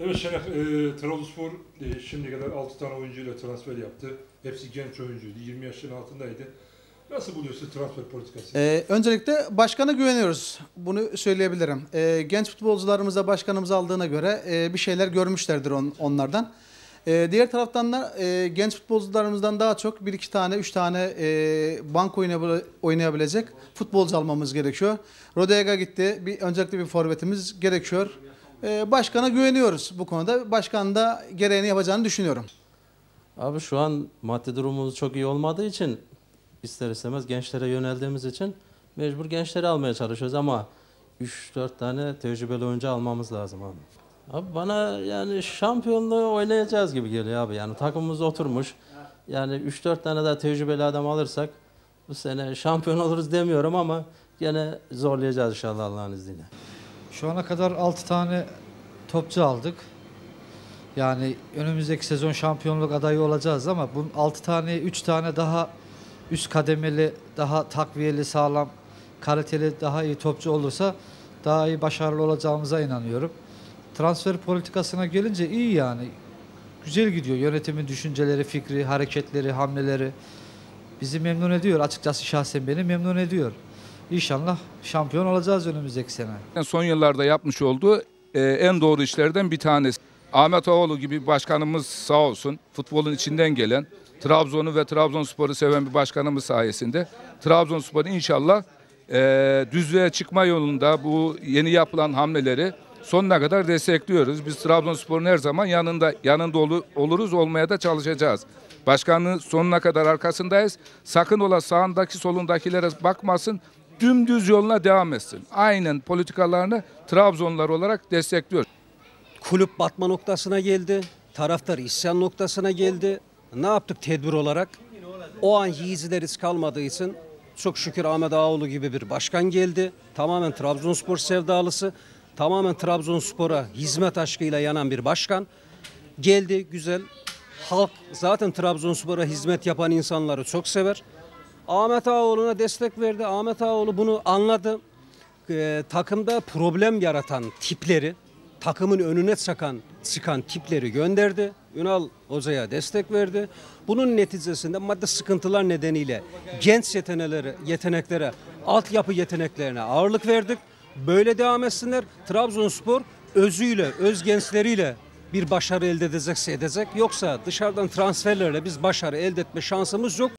Evet Şeref, e, Trabzonspor e, şimdiye kadar 6 tane oyuncuyla transfer yaptı. Hepsi genç oyuncuydu, 20 yaşın altındaydı. Nasıl buluyorsun transfer politikası? Ee, öncelikle başkana güveniyoruz. Bunu söyleyebilirim. Ee, genç futbolcularımıza başkanımız aldığına göre e, bir şeyler görmüşlerdir on, onlardan. Ee, diğer taraftan da e, genç futbolcularımızdan daha çok bir iki tane, üç tane e, bank oynayabile- oynayabilecek futbolcu almamız gerekiyor. Rodega gitti. Bir, öncelikle bir forvetimiz gerekiyor. Ee, başkana güveniyoruz bu konuda. Başkan da gereğini yapacağını düşünüyorum. Abi şu an maddi durumumuz çok iyi olmadığı için ister istemez gençlere yöneldiğimiz için mecbur gençleri almaya çalışıyoruz ama 3-4 tane tecrübeli oyuncu almamız lazım abi. Abi bana yani şampiyonluğu oynayacağız gibi geliyor abi. Yani takımımız oturmuş. Yani 3-4 tane daha tecrübeli adam alırsak bu sene şampiyon oluruz demiyorum ama gene zorlayacağız inşallah Allah'ın izniyle. Şu ana kadar 6 tane topçu aldık. Yani önümüzdeki sezon şampiyonluk adayı olacağız ama bunun 6 tane 3 tane daha üst kademeli, daha takviyeli, sağlam, kaliteli, daha iyi topçu olursa daha iyi başarılı olacağımıza inanıyorum. Transfer politikasına gelince iyi yani. Güzel gidiyor. Yönetimin düşünceleri, fikri, hareketleri, hamleleri bizi memnun ediyor. Açıkçası şahsen beni memnun ediyor. İnşallah şampiyon olacağız önümüzdeki sene. son yıllarda yapmış olduğu e, en doğru işlerden bir tanesi. Ahmet Ağoğlu gibi başkanımız sağ olsun futbolun içinden gelen Trabzon'u ve Trabzonspor'u seven bir başkanımız sayesinde Trabzonspor inşallah e, düzlüğe çıkma yolunda bu yeni yapılan hamleleri sonuna kadar destekliyoruz. Biz Trabzonspor'un her zaman yanında yanında olu- oluruz olmaya da çalışacağız. Başkanın sonuna kadar arkasındayız. Sakın ola sağındaki solundakilere bakmasın. Dümdüz yoluna devam etsin. Aynen politikalarını Trabzonlar olarak destekliyor. kulüp batma noktasına geldi. Taraftar isyan noktasına geldi. Ne yaptık tedbir olarak? O an yiyizileriz kalmadığı için çok şükür Ahmet Ağoğlu gibi bir başkan geldi. Tamamen Trabzonspor sevdalısı. Tamamen Trabzonspor'a hizmet aşkıyla yanan bir başkan. Geldi güzel. Halk zaten Trabzonspor'a hizmet yapan insanları çok sever. Ahmet Ağaoğlu'na destek verdi. Ahmet Ağaoğlu bunu anladı. Ee, takımda problem yaratan tipleri, takımın önüne çıkan, çıkan tipleri gönderdi. Ünal Hoca'ya destek verdi. Bunun neticesinde madde sıkıntılar nedeniyle genç yeteneklere, yeteneklere, altyapı yeteneklerine ağırlık verdik. Böyle devam etsinler. Trabzonspor özüyle, öz gençleriyle bir başarı elde edecekse edecek. Yoksa dışarıdan transferlerle biz başarı elde etme şansımız yok.